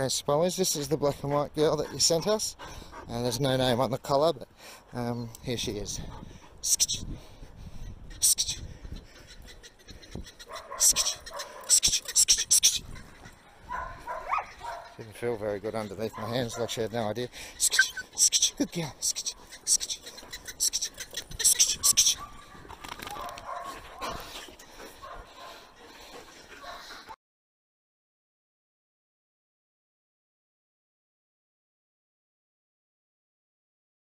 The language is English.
Okay, spoilers, this is the black and white girl that you sent us. Uh, there's no name on the collar, but um, here she is. Didn't feel very good underneath my hands, like she had no idea. Good girl.